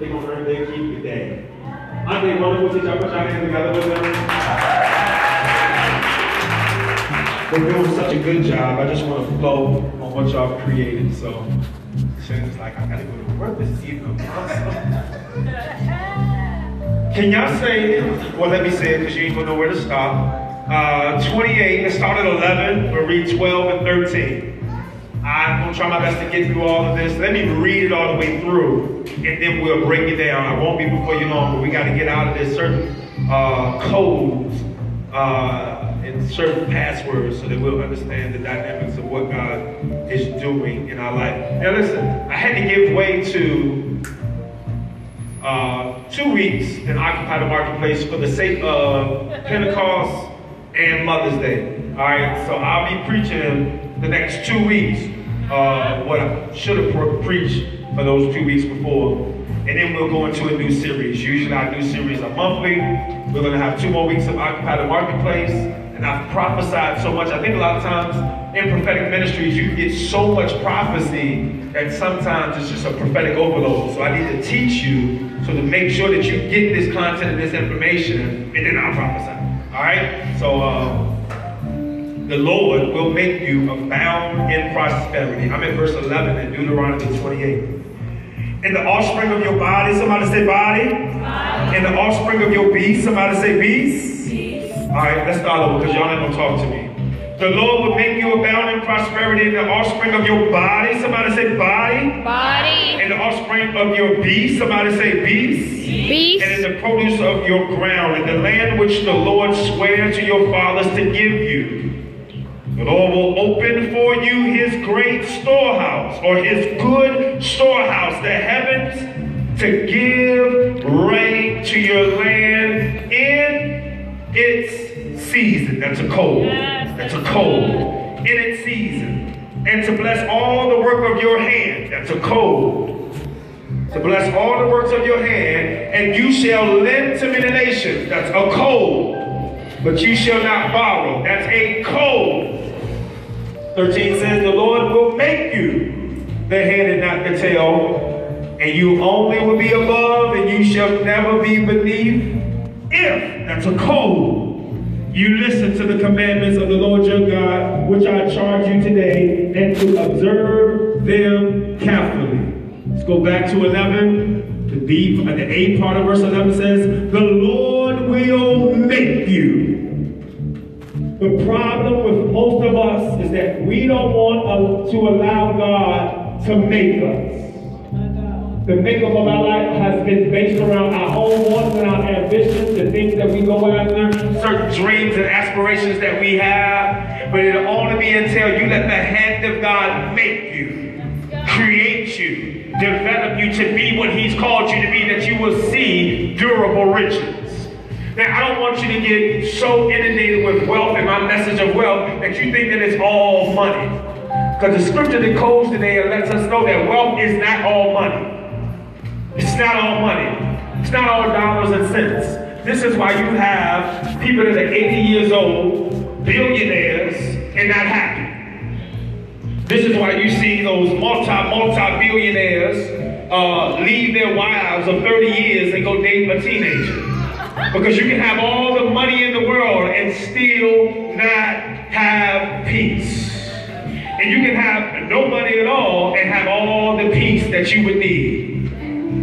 they're going to earn their keep today. Aren't they wonderful? Did y'all put your hands together with them? They're doing such a good job. I just want to flow on what y'all created. So Shannon's like, I gotta go to work this evening. Can y'all say, well, let me say it because you ain't gonna know where to stop. Uh, 28, let's start at 11. We'll read 12 and 13. I'm going to try my best to get through all of this. Let me read it all the way through, and then we'll break it down. I won't be before you long, but we got to get out of this certain uh, codes uh, and certain passwords so that we'll understand the dynamics of what God is doing in our life. Now, listen, I had to give way to uh, two weeks in Occupy the Marketplace for the sake of Pentecost and Mother's Day. All right, so I'll be preaching the next two weeks uh, what I should have preached for those two weeks before. And then we'll go into a new series. Usually our new series are monthly. We're going to have two more weeks of Occupy the Marketplace. And I've prophesied so much. I think a lot of times in prophetic ministries, you get so much prophecy that sometimes it's just a prophetic overload. So I need to teach you so to make sure that you get this content and this information, and then I'll prophesy. All right? So uh, the Lord will make you abound in prosperity. I'm in verse 11 in Deuteronomy 28. In the offspring of your body, somebody say body. body. In the offspring of your beast, somebody say beast. beast. All right, let's start over because y'all ain't going to talk to me. The Lord will make you abound in prosperity in the offspring of your body. Somebody say body. Body. In the offspring of your beast. Somebody say beast. Beast. And in the produce of your ground, in the land which the Lord sware to your fathers to give you. The Lord will open for you his great storehouse or his good storehouse, the heavens, to give rain to your land in its season. That's a cold. That's a cold. In its season. And to bless all the work of your hand. That's a cold. To bless all the works of your hand. And you shall lend to many nations. That's a cold. But you shall not borrow. That's a cold. 13 says, The Lord will make you the head and not the tail, and you only will be above, and you shall never be beneath. If, that's a code, you listen to the commandments of the Lord your God, which I charge you today, and to observe them carefully. Let's go back to 11. The B, the A part of verse 11 says, The Lord will make you. The problem with most of us is that we don't want to allow God to make us. The makeup of our life has been based around our own wants and our ambitions, the things that we go after, certain dreams and aspirations that we have. But it'll only be until you let the hand of God make you, create you, develop you to be what He's called you to be, that you will see durable riches. Now, I don't want you to get so inundated with wealth and my message of wealth that you think that it's all money. Because the scripture that codes today lets us know that wealth is not all money. It's not all money. It's not all dollars and cents. This is why you have people that are 80 years old, billionaires, and not happy. This is why you see those multi, multi-billionaires uh, leave their wives of 30 years and go date a teenager. Because you can have all the money in the world and still not have peace. And you can have no money at all and have all the peace that you would need.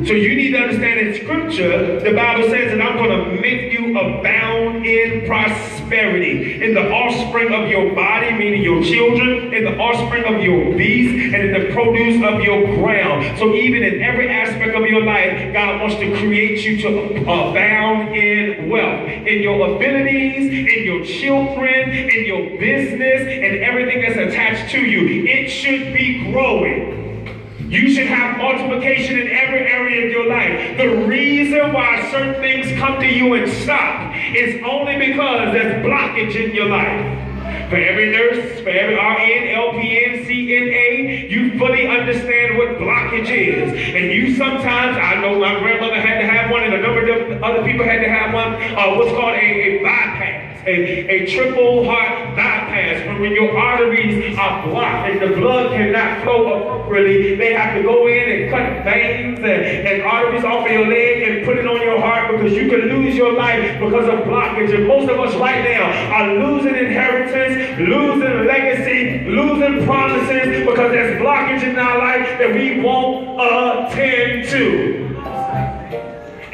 So you need to understand in scripture, the Bible says that I'm going to make you abound in prosperity. In the offspring of your body, meaning your children, in the offspring of your beast, and in the produce of your ground. So even in every aspect of your life, God wants to create you to abound in wealth. In your abilities, in your children, in your business, and everything that's attached to you. It should be growing. You should have multiplication in every area of your life. The reason why certain things come to you and stop is only because there's blockage in your life. For every nurse, for every RN, LPN, CNA, you fully understand what blockage is. And you sometimes, I know my grandmother had to have one, and a number of other people had to have one, uh, what's called a, a bypass, a, a triple heart bypass has. When, your arteries are blocked and the blood cannot flow appropriately, they have to go in and cut veins and, and arteries off of your leg and put it on your heart because you could lose your life because of blockage. And most of us right now are losing inheritance, losing legacy, losing promises because there's blockage in our life that we won't attend to.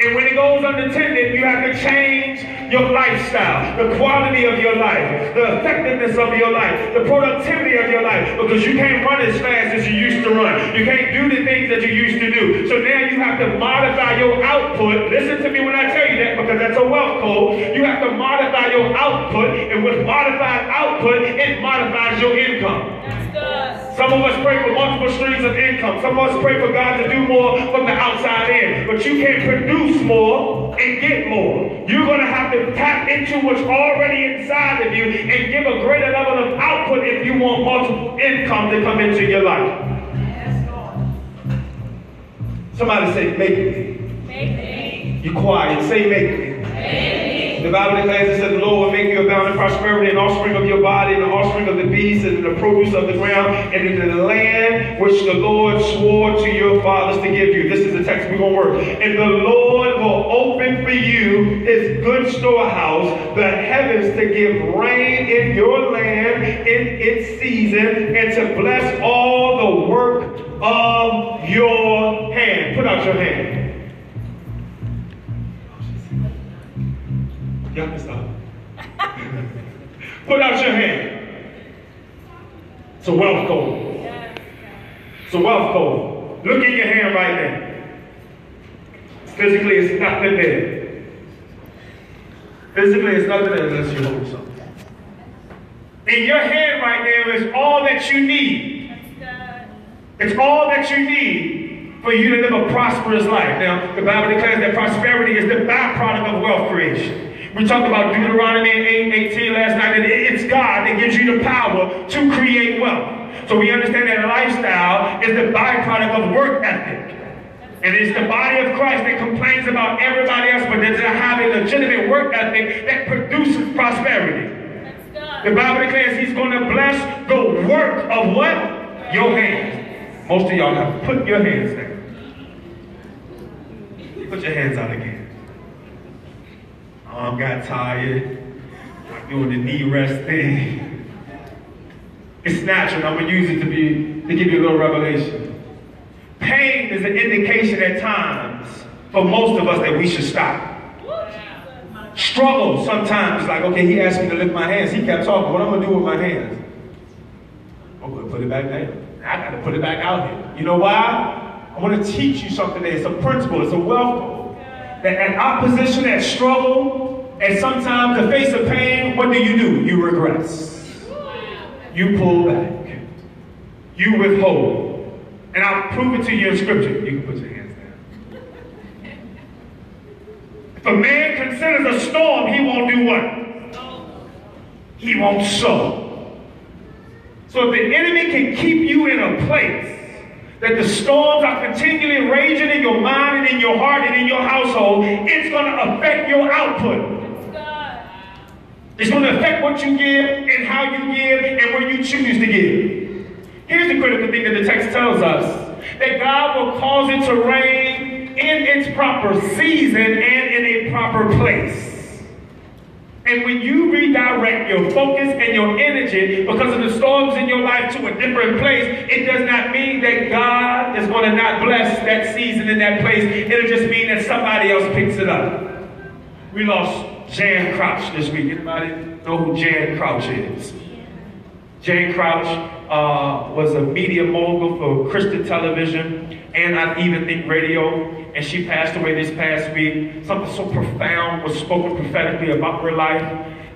And when it goes unattended, you have to change your lifestyle, the quality of your life, the effectiveness of your life, the productivity of your life, because you can't run as fast as you used to run. You can't do the things that you used to do. So now you have to modify your output. Listen to me when I tell you that, because that's a wealth code. You have to modify your output, and with modified output, it modifies your income. Some of us pray for multiple streams of income. Some of us pray for God to do more from the outside in. But you can't produce more and get more. You're going to have to tap into what's already inside of you and give a greater level of output if you want multiple income to come into your life. Somebody say, make me. Make me. You quiet. Say, make me. Make me. The Bible declares it says the Lord will make you abound in prosperity and offspring of your body and the offspring of the beasts and the produce of the ground and in the land which the Lord swore to your fathers to give you. This is the text we're going to work. And the Lord will open for you his good storehouse, the heavens to give rain in your land in its season and to bless all the work of your hand. Put out your hand. Y'all can. Put out your hand. It's a wealth code. It's a wealth code. Look in your hand right now. Physically, it's nothing there. Physically, it's nothing there unless you hold something. In your hand right there is all that you need. It's all that you need for you to live a prosperous life. Now, the Bible declares that prosperity is the byproduct of wealth creation. We talked about Deuteronomy 8, 18 last night, and it's God that gives you the power to create wealth. So we understand that lifestyle is the byproduct of work ethic. And it's the body of Christ that complains about everybody else, but doesn't have a legitimate work ethic that produces prosperity. The Bible declares he's going to bless the work of what? Your hands. Most of y'all have put your hands down. Put your hands out again. Arm got tired. I'm doing the knee rest thing. It's natural. I'm gonna use it to be to give you a little revelation. Pain is an indication at times for most of us that we should stop. Struggle sometimes, like, okay, he asked me to lift my hands. He kept talking. What I'm gonna do with my hands? I'm gonna put it back down. I gotta put it back out here. You know why? I want to teach you something. It's a principle, it's a wealth that at opposition, at struggle, and sometimes the face of pain, what do you do? You regress. You pull back. You withhold. And I'll prove it to you in scripture. You can put your hands down. If a man considers a storm, he won't do what? He won't sow. So if the enemy can keep you in a place that the storms are continually raging in your mind and in your heart and in your household, it's going to affect your output. It's going to affect what you give and how you give and where you choose to give. Here's the critical thing that the text tells us that God will cause it to rain in its proper season and in a proper place. And when you redirect your focus and your energy because of the storms in your life to a different place, it does not mean that God is going to not bless that season in that place. It'll just mean that somebody else picks it up. We lost Jan Crouch this week. Anybody know who Jan Crouch is? Jan Crouch uh, was a media mogul for Christian television and I even think radio and she passed away this past week. Something so profound was spoken prophetically about her life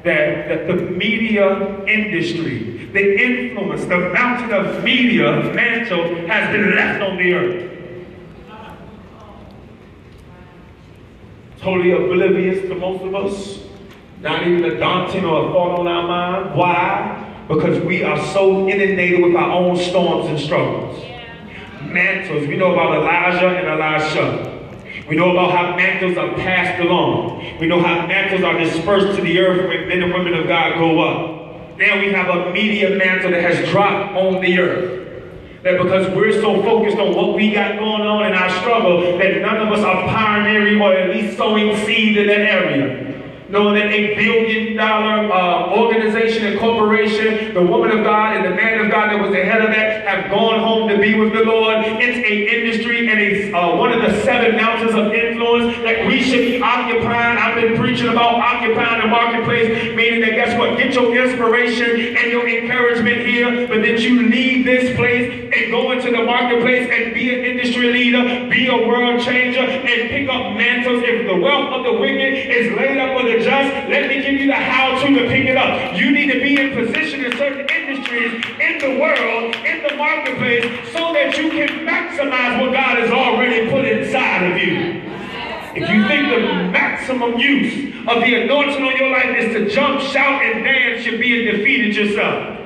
that, that the media industry, the influence, the mountain of media mantle has been left on the earth. Totally oblivious to most of us. Not even a daunting or a thought on our mind. Why? Because we are so inundated with our own storms and struggles mantles. We know about Elijah and Elisha. We know about how mantles are passed along. We know how mantles are dispersed to the earth when men and women of God go up. now we have a media mantle that has dropped on the earth. That because we're so focused on what we got going on in our struggle, that none of us are pioneering or at least sowing seed in that area knowing that a billion dollar uh, organization and corporation, the woman of God and the man of God that was the head of that, have gone home to be with the Lord. It's a industry and it's uh, one of the seven mountains of influence that we should be occupying. I've been preaching about occupying the marketplace, meaning that guess what? Get your inspiration and your encouragement here, but that you leave this place and go into the marketplace and be an industry leader, be a world changer, and pick up mantles. If the wealth of the wicked is laid up for the just, let me give you the how-to to pick it up. You need to be in position in certain industries, in the world, in the marketplace, so that you can maximize what God has already put inside of you. If you think the maximum use of the anointing on your life is to jump, shout, and dance, you're being defeated yourself.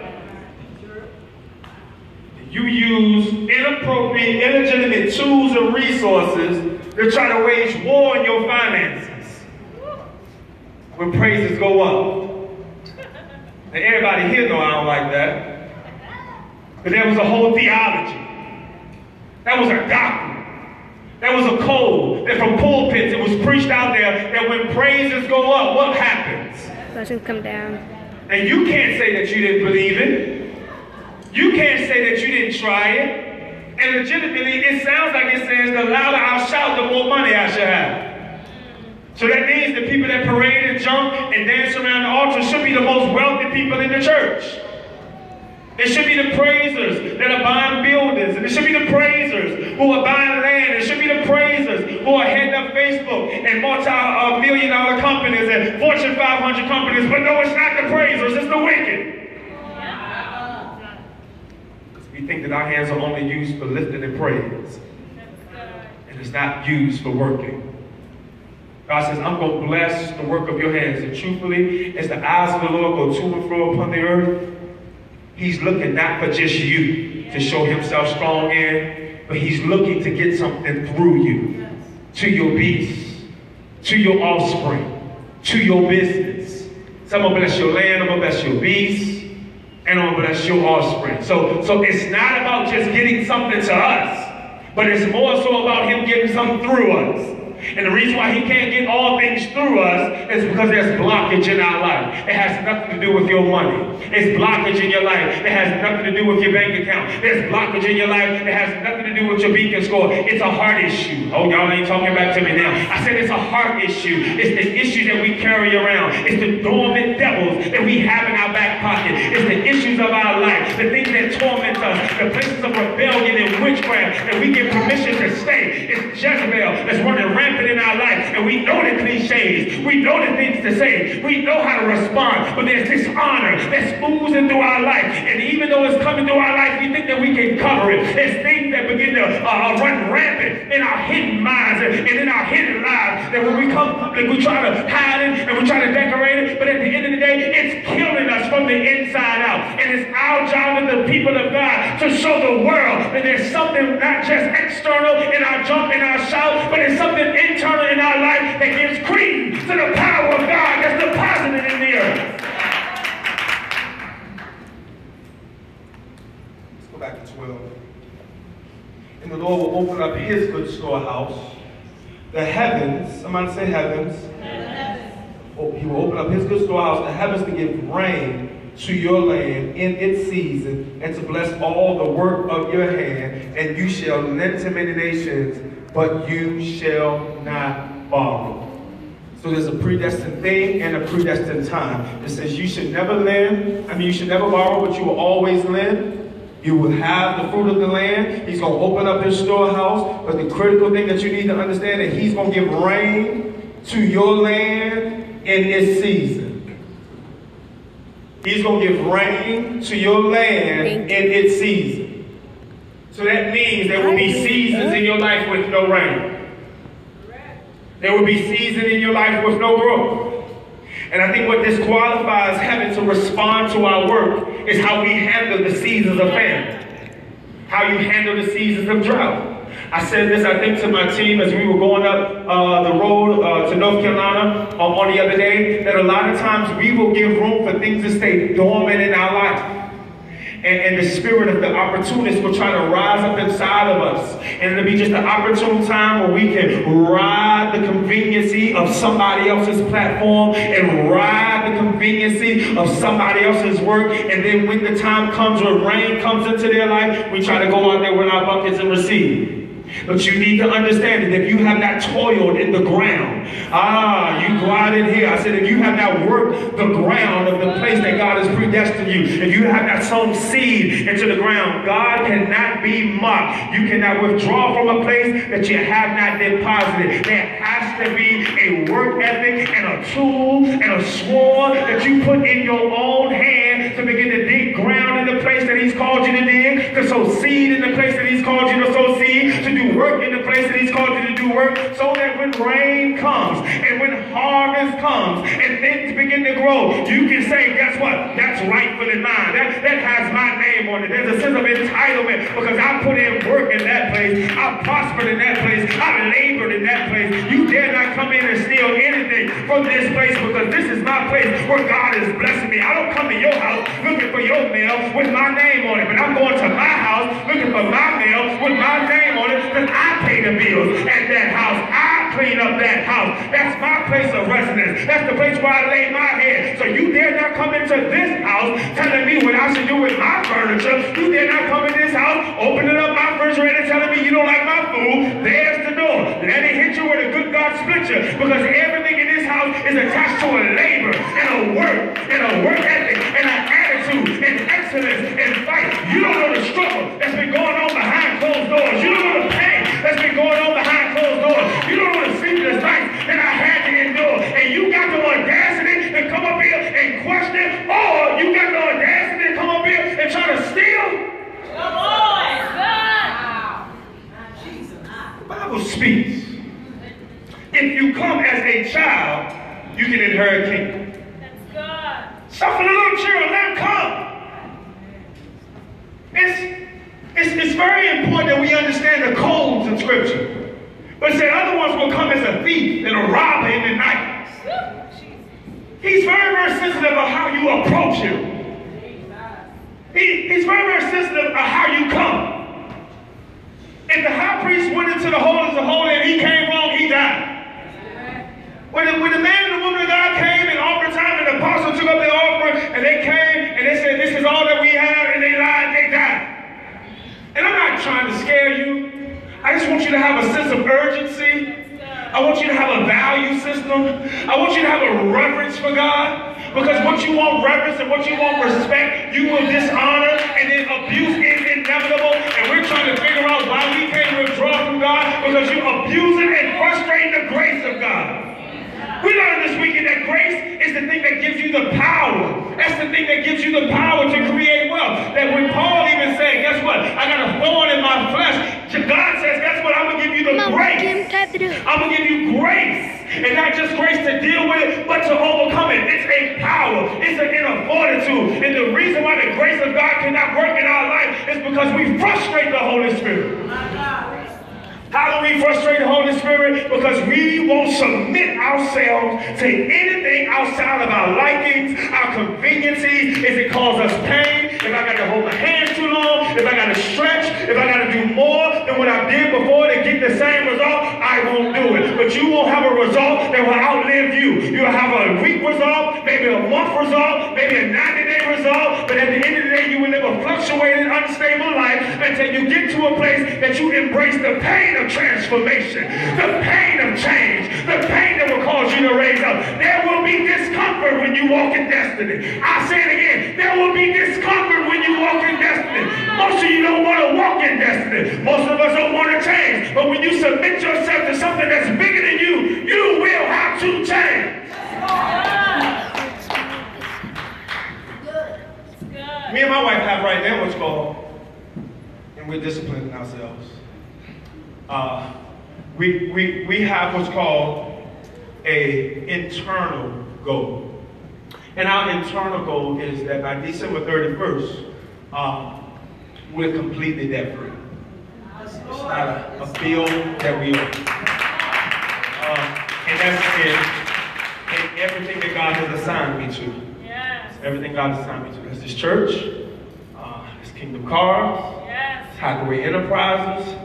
You use inappropriate, illegitimate tools and resources to try to wage war on your finances when praises go up. And everybody here know I don't like that. But there was a whole theology. That was a doctrine. That was a code that from pulpits it was preached out there that when praises go up, what happens? Blessings come down. And you can't say that you didn't believe it. You can't say that you didn't try it. And legitimately, it sounds like it says the louder I shout, the more money I should have. So that means the people that parade and jump and dance around the altar should be the most wealthy people in the church. It should be the praisers that are buying buildings. And it should be the praisers who are buying land. It should be the praisers who are heading up Facebook and multi-million uh, dollar companies and Fortune 500 companies. But no, it's not the praisers, it's the wicked. We think that our hands are only used for lifting and praise. And it's not used for working. God says, I'm going to bless the work of your hands. And truthfully, as the eyes of the Lord go to and fro upon the earth, He's looking not for just you to show Himself strong in, but He's looking to get something through you to your beasts, to your offspring, to your business. So I'm going to bless your land, I'm going to bless your beasts, and going bless your offspring. So, so it's not about just getting something to us, but it's more so about Him getting something through us. And the reason why he can't get all things through us is because there's blockage in our life. It has nothing to do with your money. It's blockage in your life. It has nothing to do with your bank account. There's blockage in your life. It has nothing to do with your beacon score. It's a heart issue. Oh, y'all ain't talking back to me now. I said it's a heart issue. It's the issue that we carry around. It's the dormant devils that we have in our back pocket. It's the issues of our life, the things that torment us, the places of rebellion and witchcraft that we give permission to stay. It's Jezebel that's running rampant in our life. And we know the cliches. We know the things to say. We know how to respond. But there's this honor that's oozing through our life. And even though it's coming through our life, we think that we can cover it. There's things that begin to uh, uh, run rampant in our hidden minds and, and in our hidden lives. That when we come public, we try to hide it and we try to decorate it. But at the end of the day, it's killing us from the inside out. And it's our job as the people of God to show the world that there's something not just external in our jump and our shout, but it's something internal in our life that gives cream to the power of God that's deposited in the earth. Let's go back to 12. And the Lord will open up his good storehouse, the heavens, somebody say heavens. Oh, he will open up his good storehouse, the heavens to give rain to your land in its season, and to bless all the work of your hand, and you shall lend to many nations but you shall not borrow. So there's a predestined thing and a predestined time. It says you should never lend. I mean, you should never borrow, but you will always lend. You will have the fruit of the land. He's going to open up his storehouse. But the critical thing that you need to understand that he's going to give rain to your land in its season. He's going to give rain to your land in its season. So that means there will be seasons in your life with no rain. There will be seasons in your life with no growth. And I think what disqualifies heaven to respond to our work is how we handle the seasons of famine, how you handle the seasons of drought, I said this, I think, to my team as we were going up uh, the road uh, to North Carolina um, on the other day, that a lot of times we will give room for things to stay dormant in our life. And, and, the spirit of the opportunist will try to rise up inside of us. And it'll be just an opportune time where we can ride the conveniency of somebody else's platform and ride the conveniency of somebody else's work. And then when the time comes, when rain comes into their life, we try to go out there with our buckets and receive. But you need to understand that if you have not toiled in the ground, ah, you go out in here. I said, if you have not worked the ground of the place that God has predestined you, if you have not sown seed into the ground, God cannot be mocked. You cannot withdraw from a place that you have not deposited. There has to be a work ethic and a tool and a sword that you put in your own hand to begin to dig ground in the place that He's called you to dig, to sow seed in the place that He's called you to sow seed, to do work in the place that he's called you to do work so that when rain comes and when harvest comes and things begin to grow, you can say, guess what? That's rightfully mine. That, that has my name on it. There's a sense of entitlement because I put in work in that place. I prospered in that place. I labored in that place. You dare not come in and steal anything from this place because this is my place where God is blessing me. I don't come to your house looking for your mail with my name on it, but I'm going to my house looking for my mail with my name on it because I pay the bills at that house. I clean up that house. That's my place of residence. That's the place where I lay my head. So you dare not come into this house telling me what I should do with my furniture. You dare not come in this house opening up my refrigerator telling me you don't like my food. There's the door. Let it hit you with a good God split you. Because everything in this house is attached to a labor and a work and a work ethic and an attitude and excellence and fight. You don't know the struggle that's been going on behind closed doors. You don't know the pain that's been going on behind doors. You don't want to see the nights that I had to endure. And you got the audacity to come up here and question, or you got the audacity to come up here and try to steal. Come on, The Bible speaks. If you come as a child, you can inherit kingdom. That's God. Suffer the little children, let them come. It's it's, it's very important that we understand the codes in Scripture. But say other ones will come as a thief and a robber in the night. He's very, very sensitive of how you approach him. He, he's very, very sensitive of how you come. If the high priest went into the holies of holy and he came wrong, he died. When the, when the man and the woman of God came and offered time and the apostle took up the offering and they came and they said, this is all that we have, and they lied, they died. And I'm not trying to scare you. I just want you to have a sense of urgency. I want you to have a value system. I want you to have a reverence for God. Because what you want reverence and what you want respect, you will dishonor and then abuse is inevitable. And we're trying to figure out why we can't withdraw from God because you're abusing and frustrating the grace of God. We learned this weekend that grace is the thing that gives you the power. That's the thing that gives you the power to create wealth. That when Paul even said, guess what? I got a thorn in my flesh. God says, guess what? I'm going to give you the Mom, grace. I'm going to give you grace. And not just grace to deal with it, but to overcome it. It's a power. It's an inner fortitude. And the reason why the grace of God cannot work in our life is because we frustrate the Holy Spirit. How do we frustrate the Holy Spirit? Because we won't submit ourselves to anything outside of our likings, our conveniences. If it causes us pain, if I got to hold my hands too long, if I got to stretch, if I got to do more than what I did before to get the same result, I won't do it. But you won't have a result that will outlive you. You'll have a week result, maybe a month result, maybe a 90-day result, but at the end of the day, you will live a fluctuating, unstable life until you get to a place that you embrace the pain of transformation, the pain of change, the pain that will cause you to raise up. There will be discomfort when you walk in destiny. I say it again. There will be discomfort when you walk in destiny. Most of you don't want to walk in destiny. Most of us don't want to change. But when you submit yourself to something that's bigger than you, you will have to change. Me and my wife have right now what's called, and we're disciplining ourselves uh, we, we, we have what's called a internal goal. And our internal goal is that by December 31st, uh, we're completely debt free. It's not a, a bill that we owe. Um, and that's in, in everything that God has assigned me to. Yes. Everything God has assigned me to. That's this church, uh, this Kingdom Cars, Yes. Hathaway Enterprises.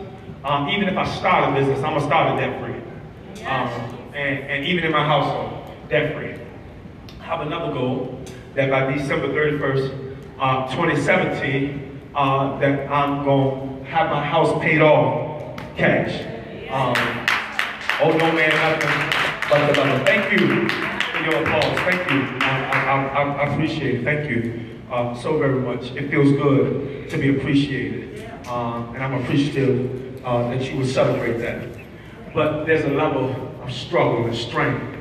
Um, even if I start a business, I'm gonna start it debt free. Um, and, and even in my household, debt free. I have another goal that by December 31st, uh, 2017, uh, that I'm gonna have my house paid off cash. Um, oh no man, nothing but the love. Thank you for your applause. Thank you. I, I, I, I appreciate it. Thank you uh, so very much. It feels good to be appreciated. Um, and I'm appreciative uh, that you would celebrate that. But there's a level of struggle and strength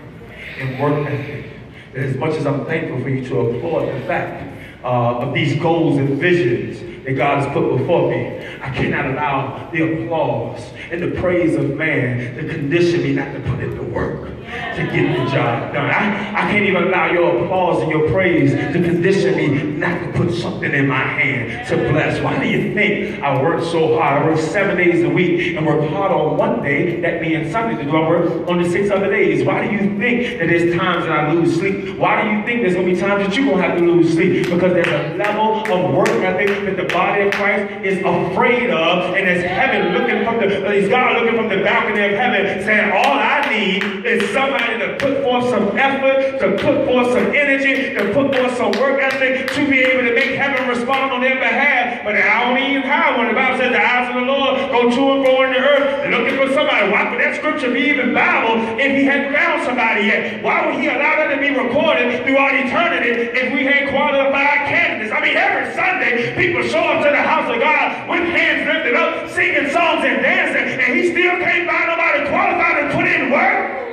and work ethic. that As much as I'm thankful for you to applaud the fact uh, of these goals and visions that God has put before me, I cannot allow the applause and the praise of man to condition me not to put in the work to get the job done. I, I can't even allow your applause and your praise to condition me not to put something in my hand to bless. Why do you think I work so hard? I work seven days a week and work hard on one day, that being Sunday, to do I work on the six other days? Why do you think that there's times that I lose sleep? Why do you think there's gonna be times that you're gonna have to lose sleep? Because there's a level of work ethic that the body of Christ is afraid of, and it's heaven looking from the, is God looking from the balcony of heaven, saying, All I need is somebody to put forth some effort, to put forth some energy, to put forth some work ethic to be able to make heaven respond on their behalf. But I don't even have one. The Bible says the eyes of the Lord go to and fro in the earth looking for somebody. Why would that scripture be even Bible if he hadn't found somebody yet? Why would he allow that to be recorded throughout eternity if we had qualified candidates? I mean, every Sunday, people show up to the house of God with hands lifted up, singing songs and dancing, and he still can't find nobody qualified to put in work.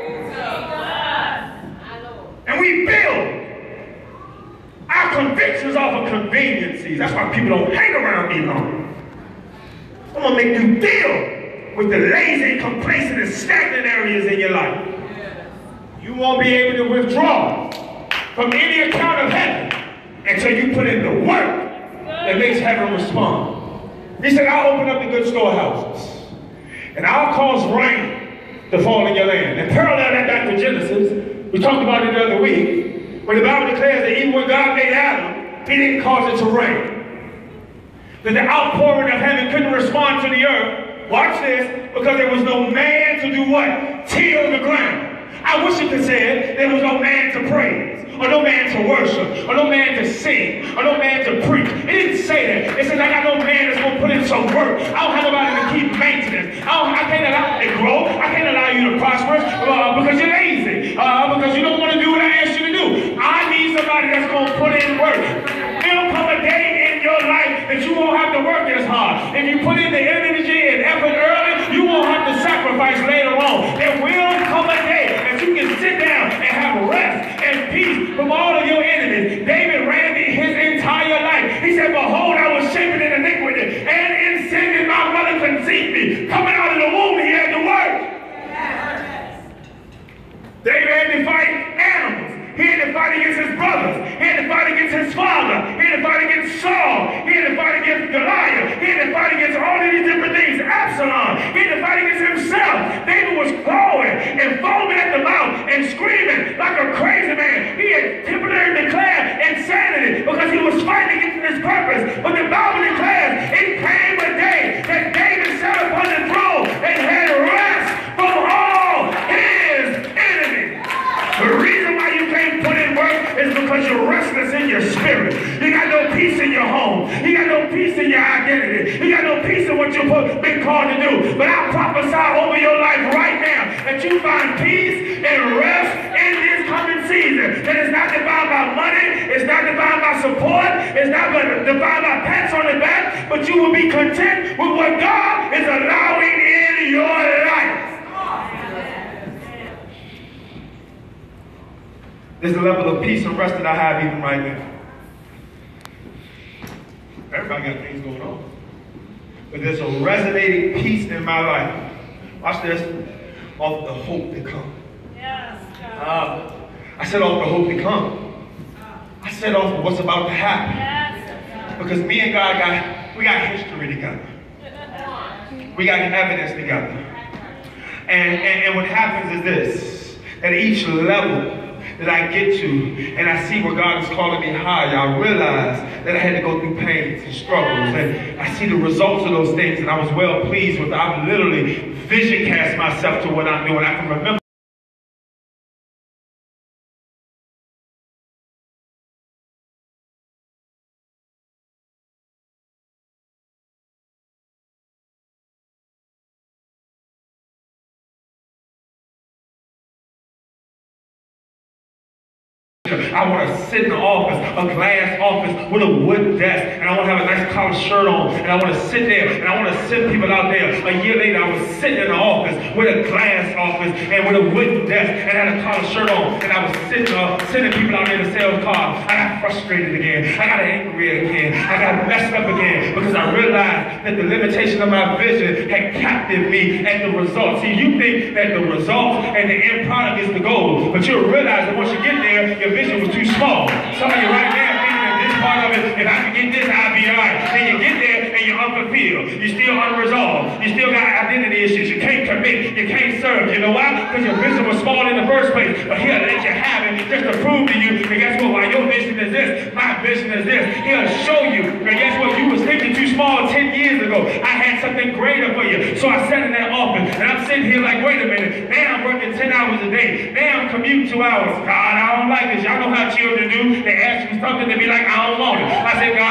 And we build our convictions off of conveniences. That's why people don't hang around me long. I'm gonna make you deal with the lazy, complacent, and stagnant areas in your life. You won't be able to withdraw from any account of heaven until you put in the work that makes heaven respond. He said, I'll open up the good storehouses, and I'll cause rain to fall in your land. And parallel that back to Genesis, we talked about it the other week, where the Bible declares that even when God made Adam, he didn't cause it to rain. That the outpouring of heaven couldn't respond to the earth. Watch this, because there was no man to do what? Till the ground. I wish it could say there was no man to praise, or no man to worship, or no man to sing, or no man to preach. It didn't say that. It says I got no man that's gonna put in some work. I don't have nobody to keep maintenance. I, I can't allow you to grow. I can't allow you to prosper uh, because you're lazy, uh, because you don't want to do what I asked you to do. I need somebody that's gonna put in work. There'll come a day in your life that you won't have to work as hard. If you put in the energy and effort early, you won't have to sacrifice later on. There will come a day that you can sit down and have rest and peace from all of Saul. He had to fight against Goliath. He had to fight against all of these different things. Absalom. He had to fight against himself. David was clawing and foaming at the mouth and screaming like a crazy man. He had temporarily declared insanity because he was fighting against his purpose. But the Bible declares it came a day that David sat upon the throne and had in your spirit. You got no peace in your home. You got no peace in your identity. You got no peace in what you've been called to do. But I prophesy over your life right now that you find peace and rest in this coming season. That it's not defined by money. It's not defined by support. It's not defined by pats on the back. But you will be content with what God is allowing in your life. There's a level of peace and rest that I have even right now. Everybody got things going on. But there's a resonating peace in my life. Watch this. Off the hope to come. Yes, God. Uh, I said off the hope to come. I said off of what's about to happen. Yes, God. Because me and God got we got history together. We got evidence together. And, and, and what happens is this, at each level that I get to and I see where God is calling me higher, I realize that I had to go through pains and struggles. And I see the results of those things and I was well pleased with it. I've literally vision cast myself to what I'm doing. I can remember I want to sit in the office, a glass office with a wood desk, and I want to have a nice collar shirt on, and I want to sit there, and I want to send people out there. A year later, I was sitting in the office with a glass office and with a wooden desk, and I had a collar shirt on, and I was sitting uh, sending people out there to sell cars. I got frustrated again. I got angry again. I got messed up again because I realized that the limitation of my vision had captive me at the result. See, you think that the result and the end product is the goal, but you'll realize that once you get there, your vision was too small. Some of you right now thinking that this part of it, if I can get this, I'll be all right. Then you get there unfulfilled. You're still unresolved. You still got identity issues. You can't commit. You can't serve. You know why? Because your vision was small in the first place. But he'll let you have it just to prove to you. And guess what? While your vision is this, my vision is this. He'll show you. And guess what? You was thinking too small 10 years ago. I had something greater for you. So I sat in that office and I'm sitting here like, wait a minute. Now I'm working 10 hours a day. Now I'm commuting two hours. God, I don't like this. Y'all know how children do. They ask you something to be like, I don't want it. I said, God,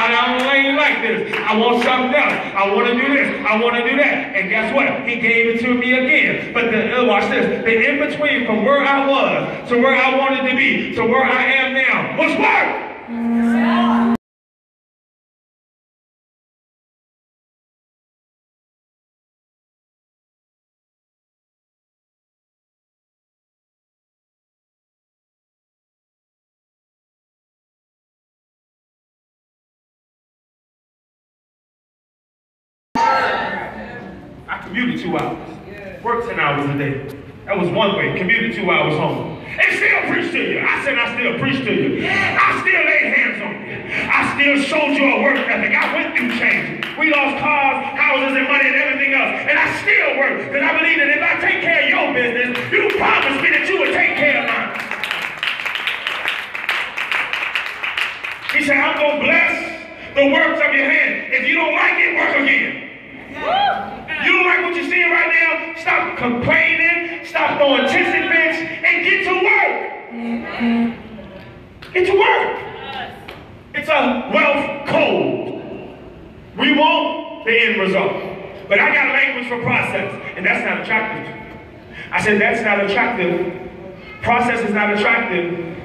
I want something else. I want to do this. I want to do that. And guess what? He gave it to me again. But the, uh, watch this. The in between from where I was to where I wanted to be to where I am now was work. Two hours. Worked 10 hours a day. That was one way. Commuted two hours home. And still preach to you. I said I still preach to you. I still laid hands on you. I still showed you a work ethic. I went through change. We lost cars, houses, and money and everything else. And I still work. Because I believe that if I take care of your business, you promised me that you would take care of mine. He said, I'm going to bless the works of your hand. If you don't like it, work again. You don't like what you're seeing right now? Stop complaining, stop throwing tissy fits, and get to work. Get to work. It's a wealth code. We want the end result. But I got language for process, and that's not attractive. I said that's not attractive. Process is not attractive,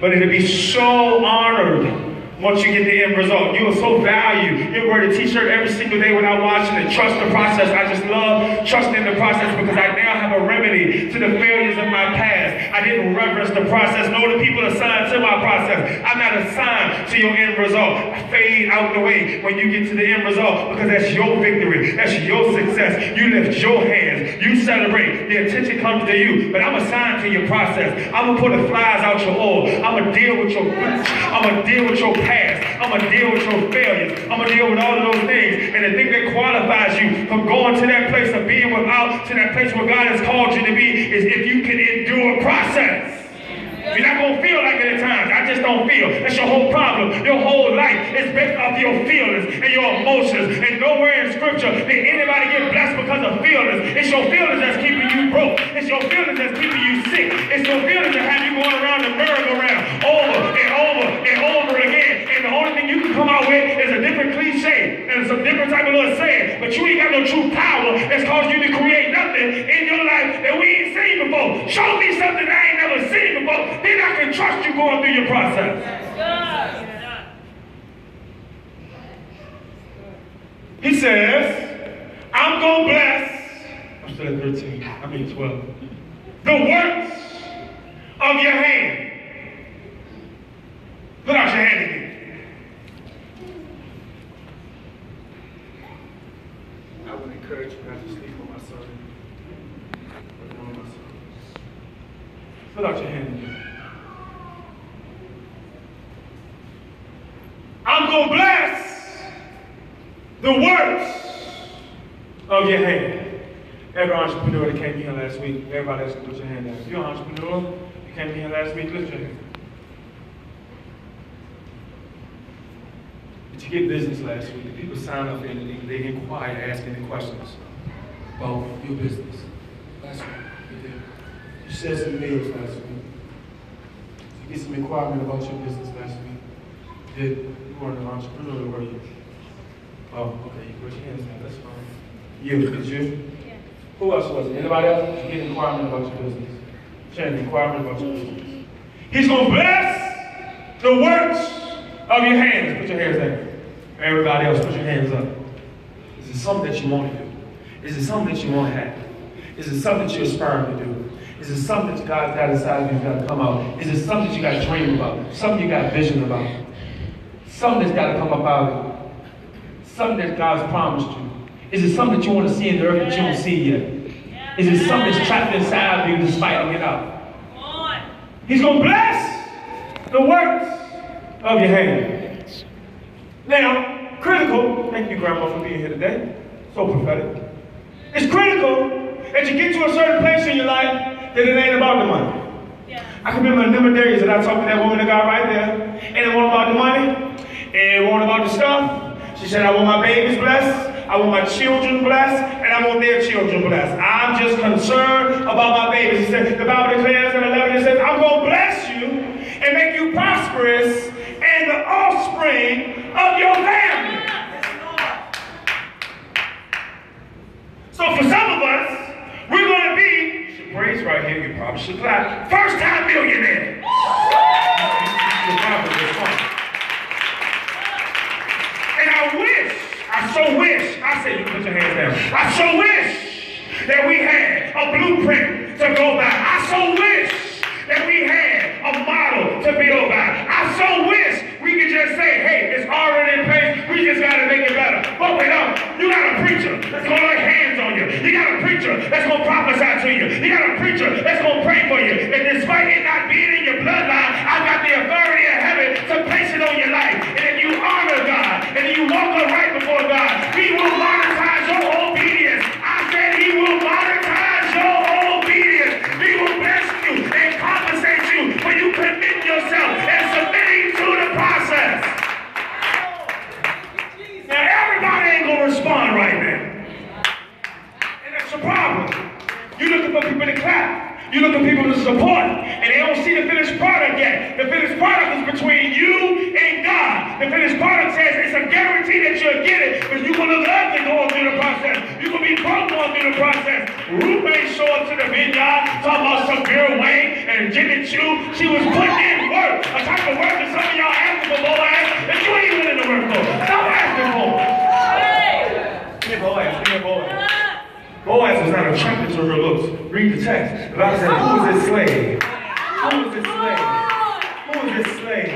but it'll be so honored once you get the end result. You are so valued. You wear the t-shirt every single day without washing it. Trust the process. I just love trusting the process because I now have a remedy to the failures of my past. I didn't reverence the process, nor the people assigned to my process. I'm not assigned to your end result. I fade out the way when you get to the end result because that's your victory. That's your success. You lift your hands. You celebrate. The attention comes to you. But I'm assigned to your process. I'm going to pull the flies out your oil. I'm going to deal with your I'm going to deal with your past. I'm going to deal with your failures. I'm going to deal with all of those things. And the thing that qualifies you from going to that place of being without to that place where God has called you to be is if you can endure a process. You're not going to feel like it at times. I just don't feel. That's your whole problem. Your whole life is based off your feelings and your emotions. And nowhere in scripture did anybody get blessed because of feelings. It's your feelings that's keeping you broke. It's your feelings that's keeping you sick. It's your feelings that have you going around the merry-go-round over and over and over you can come out with is a different cliche and some different type of little saying. But you ain't got no true power that's caused you to create nothing in your life that we ain't seen before. Show me something I ain't never seen before. Then I can trust you going through your process. He says, I'm going to bless, I'm still at 13, I mean 12, the works of your hand. Put out your hand again. I would encourage you not to sleep on my son. On my. Put out your hand. I'm going to bless the works of your hand. Every entrepreneur that came here last week, everybody else put your hand down. If you're an entrepreneur, you came here last week, lift your hand. Did you get business last week? Did people sign up and they, inquire, ask any questions about your business? Last week, you did. You said some meals last week. Did you get some inquiry about your business last week? Did you weren't an entrepreneur, or were you? Oh, okay, you put your hands down, that's fine. You, did you? Yeah. Who else was it? Anybody else? Did you get inquiring about your business? Shannon, inquiring about your business. He's gonna bless the works of your hands. Put your hands down. Everybody else, put your hands up. Is it something that you want to do? Is it something that you want to have? Is it something that you're aspiring to do? Is it something that God's got inside of you that's got to come out? Is it something that you got to dream about? Something you got vision about? Something that's got to come up out of you? Something that God's promised you? Is it something that you want to see in the earth that you don't see yet? Is it something that's trapped inside of you that's fighting it out? He's going to bless the works of your hands. Now, critical, thank you, Grandma, for being here today. So prophetic. It's critical that you get to a certain place in your life that it ain't about the money. Yeah. I can remember a number of days that I talked to that woman that got right there, and it wasn't about the money, and it wasn't about the stuff. She said, I want my babies blessed, I want my children blessed, and I want their children blessed. I'm just concerned about my babies. She said, the Bible declares in 11, it says, I'm going to bless you and make you prosperous and the offspring of your family. So for some of us, we're going to be, you should praise right here, you probably should clap, first time millionaire. And I wish, I so wish, I said you put your hands down. I so wish that we had a blueprint to go by. I so wish that we had a model to build by. Just hey, it's already in place. We just got to make it better. But we don't. You got a preacher that's going to lay hands on you. You got a preacher that's going to prophesy to you. You got a preacher that's going to pray for you. And despite it not being in your bloodline, You're looking for people to support. And they don't see the finished product yet. The finished product is between you and God. The finished product says it's a guarantee that you'll get it because you're gonna look ugly going through the process. You're gonna be broke going through the process. Ruth ain't show up to the vineyard talking about Bill Wayne and Jimmy Choo. She was putting in work. A type of work that some of y'all asking for Boaz that you ain't willing to work for. Stop asking for. Give me Boaz. Give me Boaz. Boaz was not attracted to her looks. Read the text. The Bible said, Who is this slave? Who is this slave? This slave?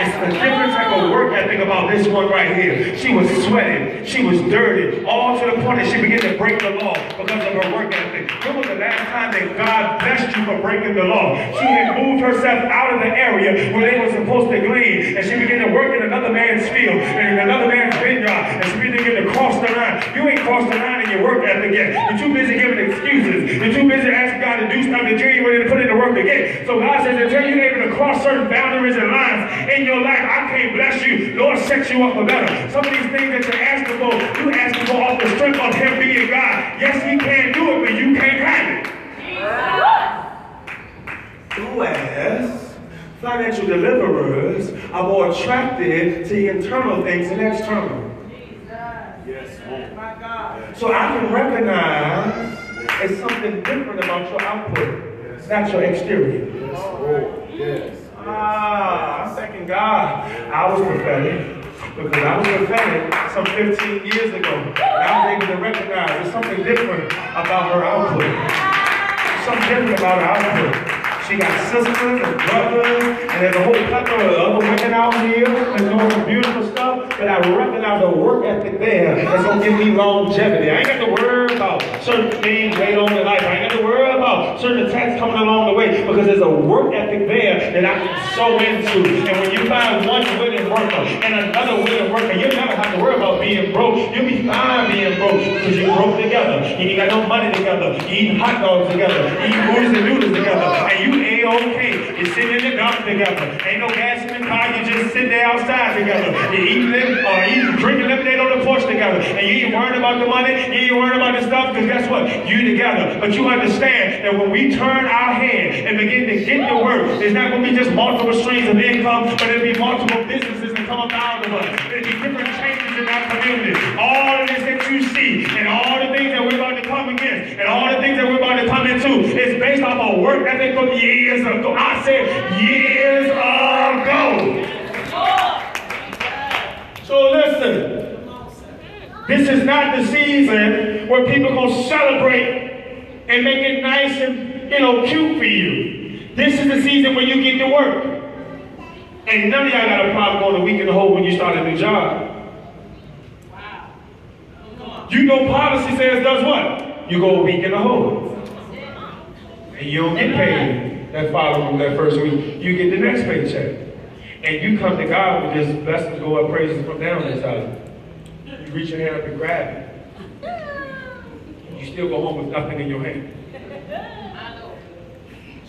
It's a different type of work ethic about this one right here. She was sweating. She was dirty. All to the point that she began to break the law because of her work ethic. When was the last time that God blessed you for breaking the law? She had moved herself out of the area where they were supposed to glean. And she began to work in another man's field and in another man's vineyard. And she began to cross the. You ain't crossed the line in your work ethic yet. You're too busy giving excuses. You're too busy asking God to do something that you ain't ready to put into work again. So God says, until you're able to cross certain boundaries and lines in your life, I can't bless you. Lord, set you up for better. Some of these things that you're asking for, you asking for off the strength of Him being God. Yes, He can do it, but you can't have it. Whereas financial deliverers are more attracted to the internal things than external. So I can recognize it's something different about your output, not your exterior. Yes. Ah, I'm thanking God. I was prophetic because I was prophetic some 15 years ago. And I was able to recognize there's something different about her output. Something different about her output. She got sisters and brothers, and there's a whole plethora of other women out here that's doing some beautiful stuff. But I recognize the work ethic there that's gonna give me longevity. I ain't got to worry about certain things later on in life. I ain't got to worry about certain attacks coming along the way because there's a work ethic there that I can sow into. And when you find one winning of worker and another of worker. You'll never have to worry about being broke. You'll be fine being broke because you broke together. You ain't got no money together. You eating hot dogs together. You eating oodles and noodles together. And you A-OK. You're sitting in the dark together. Ain't no gas in the car. You just sit there outside together. You eating lim- or uh, you drinking lemonade on the porch together. And you ain't worrying about the money. You ain't worrying about the stuff because guess what? You together. But you understand that when we turn our head and begin to get to work, it's not going to be just multiple streams of income, but it'll be multiple businesses that come up out of us. It'll be different changes in our community. All of this that you see and all the things that we're about to come against and all the things that we're about to come into off work ethic from years ago. I said years ago. So listen, this is not the season where people gonna celebrate and make it nice and you know cute for you. This is the season where you get to work. And none of y'all got a problem going a week in the hole when you start a new job. You know policy says does what? You go a week in the hole. And you don't get paid that following that first week. You get the next paycheck. And you come to God with just blessings go up, praises come down inside. You reach your hand up and grab it. You still go home with nothing in your hand.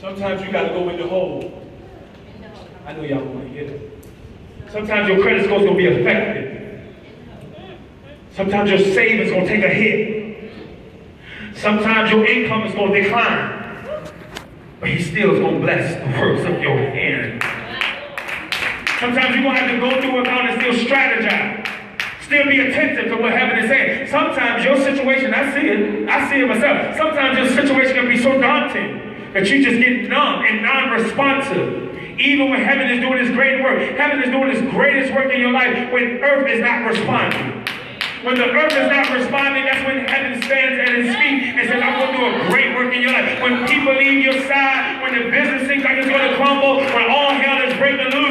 Sometimes you gotta go in the hole. I know y'all want to hear it. Sometimes your credit score's gonna be affected. Sometimes your savings gonna take a hit. Sometimes your income is gonna decline. But he still is gonna bless the works of your hand. Sometimes you're gonna have to go through account and still strategize. Still be attentive to what heaven is saying. Sometimes your situation, I see it, I see it myself. Sometimes your situation can be so daunting that you just get numb and non-responsive. Even when heaven is doing its great work, heaven is doing its greatest work in your life when earth is not responding. When the earth is not responding, that's when heaven stands at his feet and says, I'm going to do a great work in your life. When people leave your side, when the business seems like it's going to crumble, when all hell is breaking loose,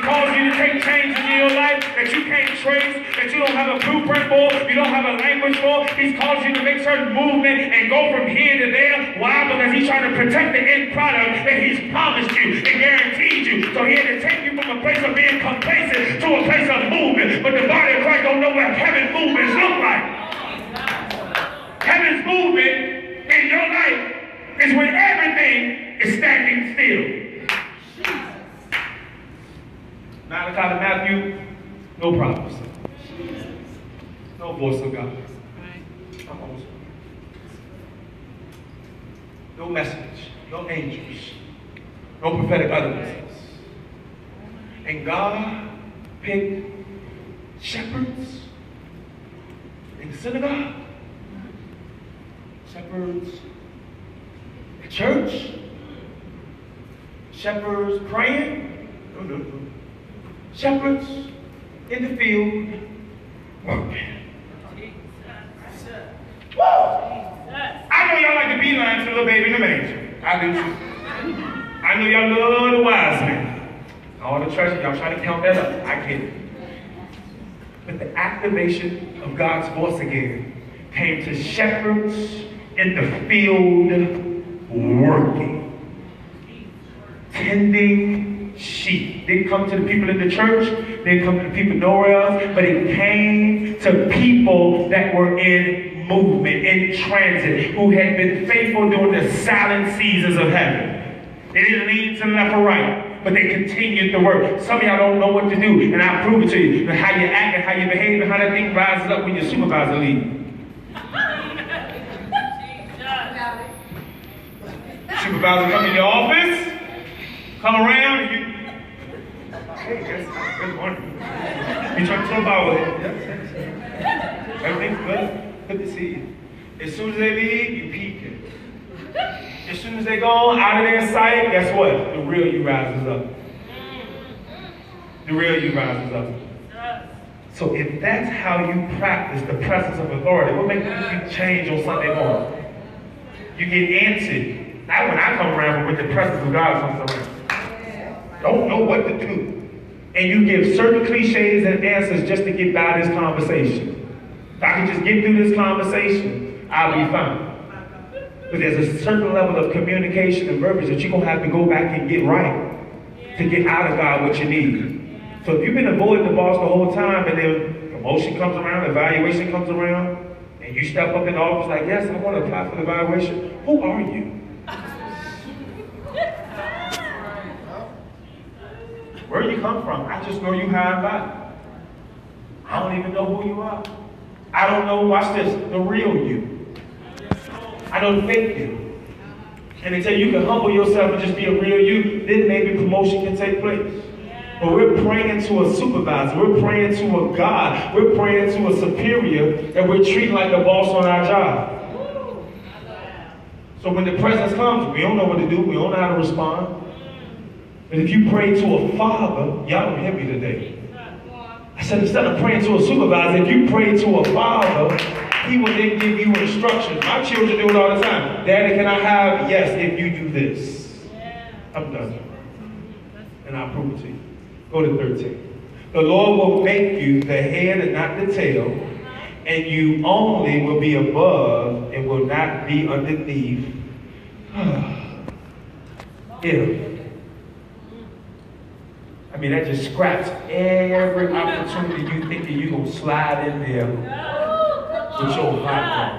he's caused you to take changes in your life that you can't trace, that you don't have a blueprint for, you don't have a language for. He's caused you to make certain movement and go from here to there. Why? Because he's trying to protect the end product that he's promised you and guaranteed you. So he had to take you from a place of being complacent to a place of movement. But the body of Christ don't know what heaven movements look like. Heaven's movement in your life is when everything is standing still. Malachi to Matthew, no problems. No voice of God. On. No message, no angels, no prophetic utterances. And God picked shepherds in the synagogue, shepherds at church, shepherds praying, no, no, no. Shepherds in the field working. Woo! I know y'all like the beeline to the little baby in the manger. I do too. I know y'all love the wise men. All the treasure, y'all trying to count that up. I get it. But the activation of God's voice again came to shepherds in the field working, tending sheep. Didn't come to the people in the church, didn't come to the people nowhere else, but it came to people that were in movement, in transit, who had been faithful during the silent seasons of heaven. They didn't lean to the left or right, but they continued to work. Some of y'all don't know what to do, and I'll prove it to you. And how you act and how you behave and how that thing rises up when your supervisor leaves. Supervisor come in your office, come around, and you. Hey, yes, good morning. You trying to about it? Everything's good. Good to see you. As soon as they leave, you peeking. As soon as they go out of their sight, guess what? The real you rises up. The real you rises up. So if that's how you practice the presence of authority, what makes you change on Sunday morning? You get antsy. Not when I come around, but the presence of God comes around. Don't know what to do. And you give certain cliches and answers just to get by this conversation. If I can just get through this conversation, I'll be fine. But there's a certain level of communication and verbiage that you're going to have to go back and get right to get out of God what you need. So if you've been avoiding the boss the whole time and then promotion comes around, evaluation comes around, and you step up in the office like, yes, I want to apply for the evaluation, who are you? Where you come from? I just know you and by. I don't even know who you are. I don't know, watch this, the real you. I the fake you. And until you can humble yourself and just be a real you, then maybe promotion can take place. But we're praying to a supervisor. We're praying to a God. We're praying to a superior that we're treating like the boss on our job. So when the presence comes, we don't know what to do. We don't know how to respond. But if you pray to a father, y'all don't hear me today. I said instead of praying to a supervisor, if you pray to a father, he will then give you instructions. My children do it all the time. Daddy, can I have? Yes, if you do this. I'm done. And I'll prove it to you. Go to 13. The Lord will make you the head and not the tail, and you only will be above and will not be underneath. if I mean, that just scraps every opportunity you think that you're going to slide in there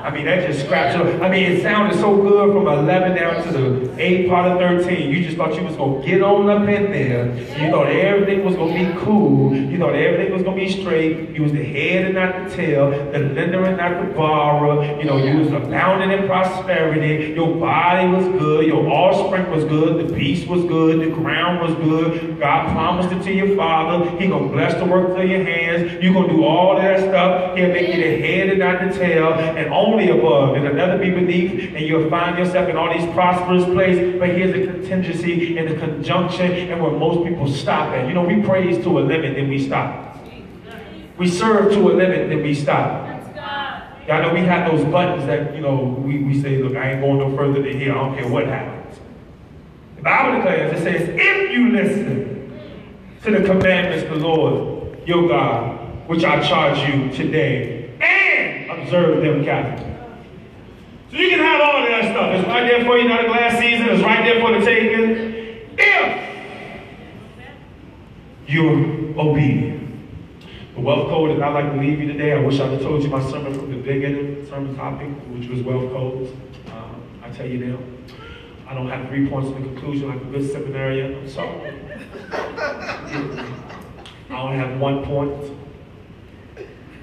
I mean, that just scratched up. I mean, it sounded so good from 11 down to the 8 part of 13. You just thought you was going to get on up in there. You thought everything was going to be cool. You thought everything was going to be straight. You was the head and not the tail, the lender and not the borrower. You know, you was abounding in prosperity. Your body was good. Your offspring was good. The peace was good. The ground was good. God promised it to your father. He going to bless the work of your hands. You're going to do all that stuff. He'll make you the head and not the tail, and only above, and another be beneath, and you'll find yourself in all these prosperous places. But here's the contingency and the conjunction, and where most people stop at. You know, we praise to a limit, then we stop. We serve to a limit, then we stop. Y'all know we have those buttons that, you know, we, we say, look, I ain't going no further than here. I don't care what happens. The Bible declares, it says, if you listen to the commandments of the Lord, your God, which I charge you today, observe them carefully. So you can have all of that stuff. It's right there for you, not a glass season. It's right there for the taking. If you're obedient. The wealth code that I'd like to leave you today, I wish I'd have told you my sermon from the beginning, sermon topic, which was wealth codes. Um, I tell you now, I don't have three points in the conclusion like a good seminarian. I'm sorry. I only have one point,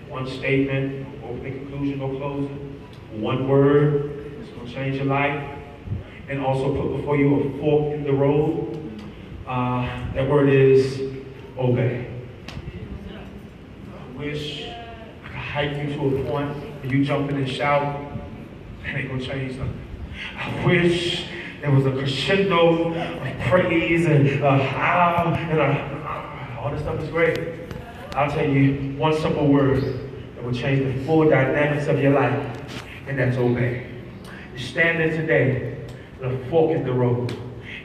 one statement, opening conclusion or closing. One word that's going to change your life. And also put before you a fork in the road. Uh, that word is obey. I wish I could hype you to a point where you jump in and shout. That ain't going to change something. I wish there was a crescendo of praise and uh, how and uh, all this stuff is great. I'll tell you one simple word that will change the full dynamics of your life, and that's obey. You're standing today a fork in the road.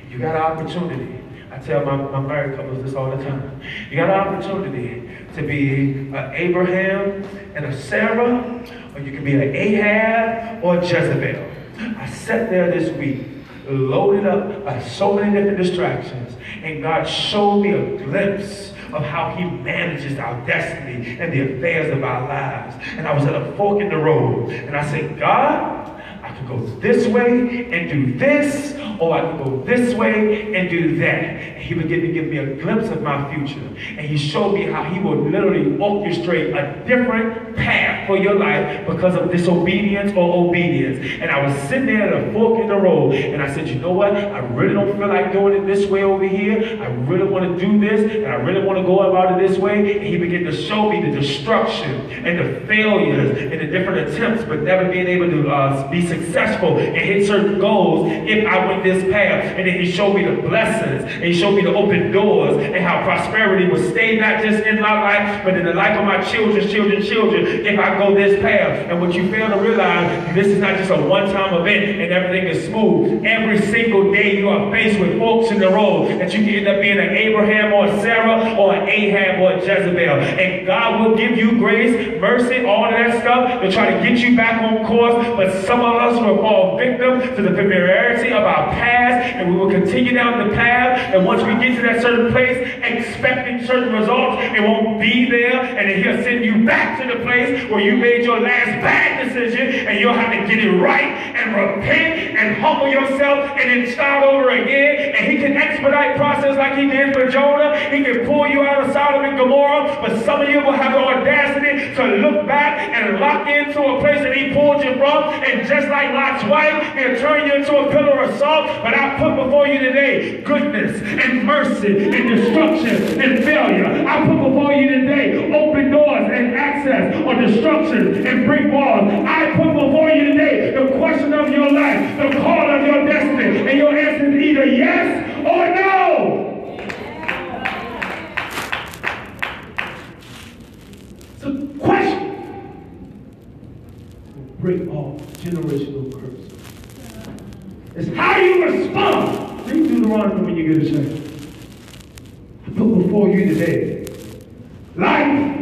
You got an opportunity. I tell my, my married couples this all the time. You got an opportunity to be an Abraham and a Sarah, or you can be an Ahab or a Jezebel. I sat there this week, loaded up by so many different distractions, and God showed me a glimpse of how he manages our destiny and the affairs of our lives. And I was at a fork in the road, and I said, God, I could go this way and do this, or I could go this way and do that. And he began to give me a glimpse of my future. And he showed me how he would literally orchestrate a different path for your life because of disobedience or obedience. And I was sitting there at a fork in the road, and I said, you know what? I really don't feel like doing it this way over here. I really want to do this, and I really want to go about it this way. And he began to show me the destruction and the failures and the different attempts, but never being able to uh, be successful and hit certain goals if I went this path. And then he showed me the blessings, and he showed me the open doors, and how prosperity would stay not just in my life, but in the life of my children's children's children if I go this path. And what you fail to realize, this is not just a one-time event and everything is smooth. Every single day you are faced with forks in the road that you can end up being an Abraham or a Sarah or an Ahab or a Jezebel. And God will give you grace, mercy, all of that stuff to try to get you back on course. But some of us will fall victim to the familiarity of our past and we will continue down the path. And once we get to that certain place, expecting certain results, it won't be there. And then he'll send you back to the place where you made your last bad decision, and you'll have to get it right and repent and humble yourself and then start over again. And he can expedite process like he did for Jonah. He can pull you out of Sodom and Gomorrah, but some of you will have the audacity to look back and lock into a place that he pulled you from. And just like Lot's wife, he'll turn you into a pillar of salt. But I put before you today goodness and mercy and destruction and failure. I put before you today open doors and access or destruction and break walls. I put before you today the question of your life, the call of your destiny, and your answer is either yes or no. It's a question. Break off generational curses. It's how you respond. Read Deuteronomy when you get a chance. I put before you today life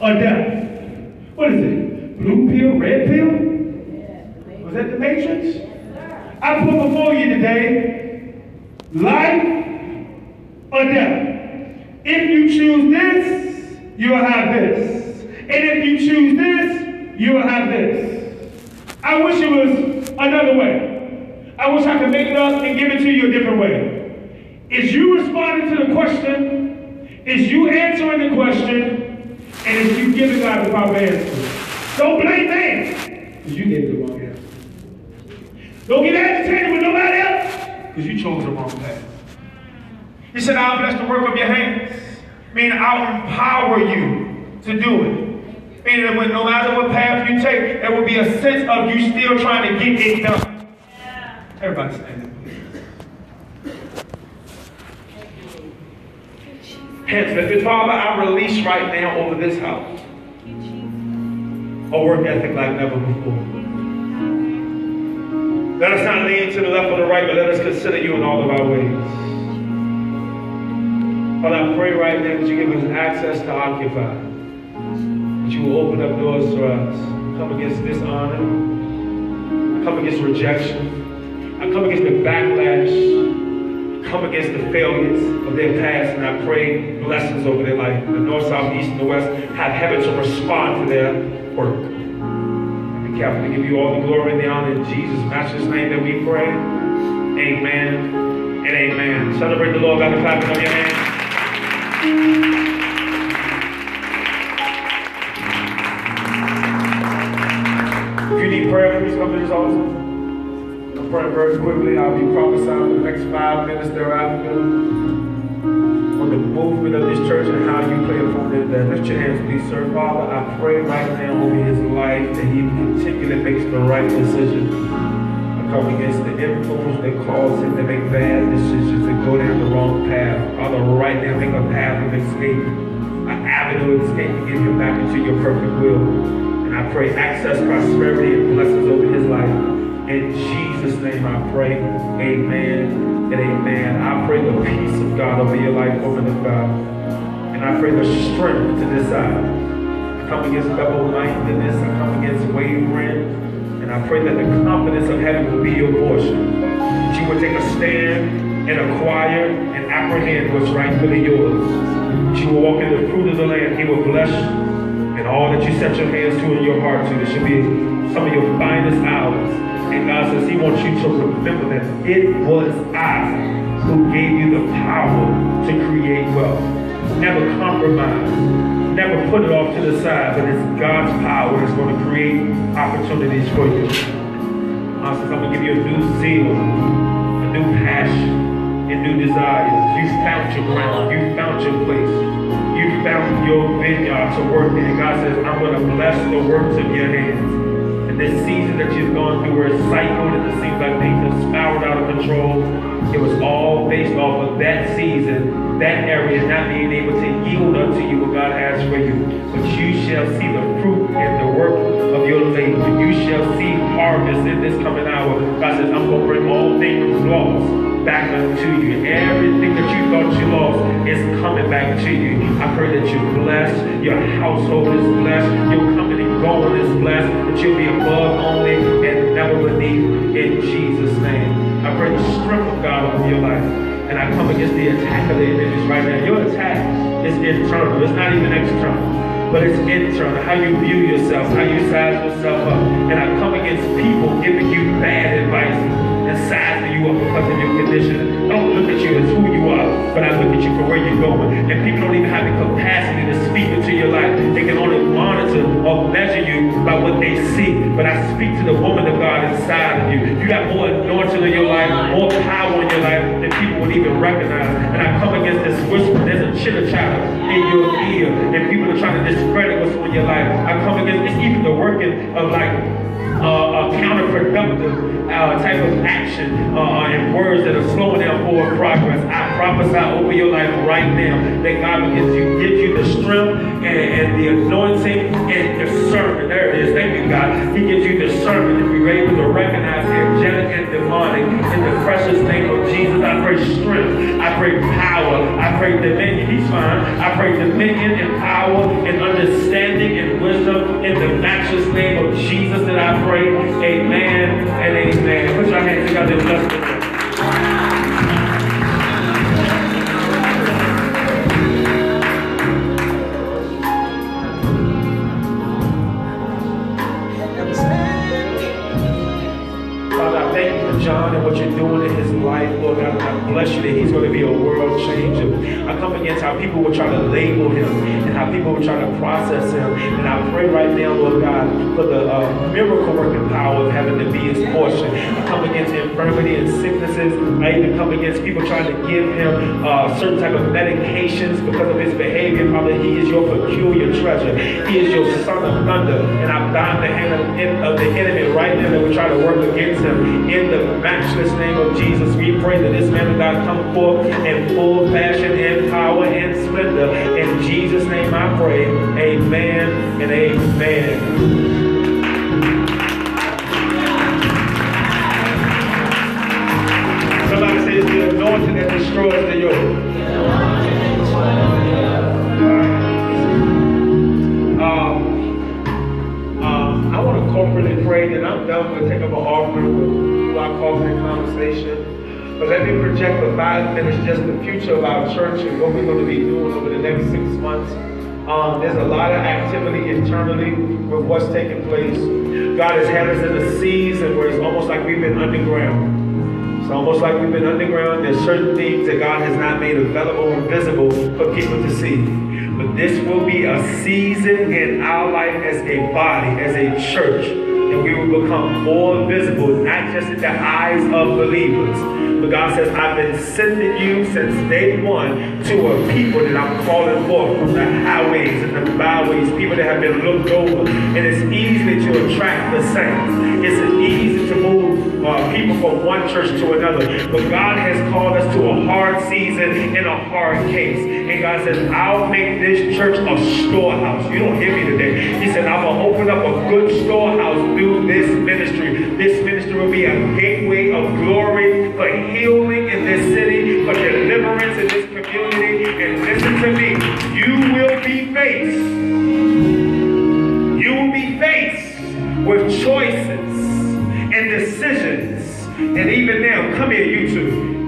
or death. What is it? Blue pill, red pill? Was that the Matrix? I put before you today life or death. If you choose this, you will have this. And if you choose this, you will have this. I wish it was another way. I wish I could make it up and give it to you a different way. Is you responding to the question? Is you answering the question? And is you giving God the proper answer? Don't blame man, because you gave the wrong answer. Don't get agitated with nobody else, because you chose the wrong path. He said, I'll bless the work of your hands. Meaning, I'll empower you to do it. Meaning, that when no matter what path you take, there will be a sense of you still trying to get it done. Everybody stand up, please. Hence, Mr. Father, I release right now over this house a work ethic like never before. Let us not lean to the left or the right, but let us consider you in all of our ways. Father, I pray right now that you give us access to occupy. That you will open up doors for us. Come against dishonor. I come against rejection. I come against the backlash. Come against the failures of their past. And I pray blessings over their life. The north, south, east, and the west have heaven to respond to their work. Be careful to give you all the glory and the honor in Jesus' matchless name that we pray. Amen and amen. Celebrate the Lord by the clapping of your hands. If you need prayer, please come to this altar. Praying very quickly. I'll be prophesying for the next five minutes thereafter on the movement of this church and how you play upon it. Then lift your hands, please, sir. Father, I pray right now over his life that he continually makes the right decision. Come against the influence that cause him to make bad decisions and go down the wrong path. Father, right now, make a path of escape, an avenue of escape to get him back into your perfect will. And I pray access, prosperity, and blessings over his life. In Jesus' name I pray. Amen and amen. I pray the peace of God over your life, woman of God. And I pray the strength to decide. I come against double-mindedness. I come against wavering. And I pray that the confidence of heaven will be your portion. That you will take a stand and acquire and apprehend what's rightfully yours. That you will walk in the fruit of the land. He will bless you. And all that you set your hands to in your heart to, this should be some of your finest hours. And God says He wants you to remember that it was I who gave you the power to create wealth. Never compromise. Never put it off to the side, but it's God's power that's going to create opportunities for you. God says, I'm going to give you a new zeal, a new passion, and new desires. You found your ground. You found your place you found your vineyard to work in. God says, I'm going to bless the works of your hands. This season that you've gone through where it's cycled and it seems like things have spiraled out of control, it was all based off of that season, that area not being able to yield unto you what God has for you. But you shall see the fruit and the work of your labor. You shall see harvest in this coming hour. God says, I'm going to bring all things lost back unto you. Everything that you thought you lost is coming back to you. I pray that you're blessed, your household is blessed, coming and going is blessed, that you'll be above only and never beneath in Jesus' name. I pray the strength of God. over your life. And I come against the attack of the enemies right now. Your attack is internal. It's not even external but it's internal. How you view yourself, how you size yourself up. And I come against people giving you bad advice and sizing you up because of your condition. Don't look at you as who you are, but I look at you for where you're going. And people don't even have the capacity to speak into your life. They can only monitor or measure you by what they see. But I speak to the woman of God inside of you. You have more anointing in your life, more power in your life than people would even recognize. And I come against this whisper. There's a chitter chatter in your ear, and people are trying to discredit what's on your life. I come against this, even the working of like uh, a counterproductive uh, type of action uh, and words that are slowing down forward progress. I prophesy over your life right now that God begins to give you the strength and, and the anointing and discernment. There it is. Thank you, God. He gives you discernment if you're able to recognize angelic and demonic in the precious name of Jesus. I pray strength. I pray power. I pray dominion. He's fine. I pray dominion and power and understanding and wisdom in the matchless name of Jesus that I pray. Amen and amen. Put your hands together and bless Lord God. I bless you that he's going to be a world changer. I come against how people will try to label him and how people will try to process him. And I pray right now, Lord God, for the uh, miracle working power of heaven to be his portion. I come against infirmity and sicknesses. I even come against people trying to give him uh, certain type of medications because of his behavior. Father, he is your peculiar treasure. He is your son of thunder. And I bind the hand of, of the enemy right now that will try to work against him in the matchless name of Jesus, we pray that this man of God come forth in full passion and power and splendor. In Jesus' name I pray. Amen and amen. Somebody say it's the anointing that destroys the yoke. Um, um, I want to corporately pray that I'm done. We'll take up an offering our coffee conversation. But let me project for five minutes just the future of our church and what we're going to be doing over the next six months. Um, there's a lot of activity internally with what's taking place. God has had us in a season where it's almost like we've been underground. It's almost like we've been underground. There's certain things that God has not made available and visible for people to see. But this will be a season in our life as a body, as a church we will become more visible, not just in the eyes of believers. But God says, I've been sending you since day one to a people that I'm calling forth from the highways and the byways, people that have been looked over. And it's easy to attract the saints. It's easy to move uh, people from one church to another. But God has called hard season in a hard case. And God says, I'll make this church a storehouse. You don't hear me today. He said, I'm going to open up a good storehouse through this ministry. This ministry will be a gateway of glory for healing in this city, for deliverance in this community. And listen to me, you will be faced. You will be faced with choices and decisions. And even now, come here, you two.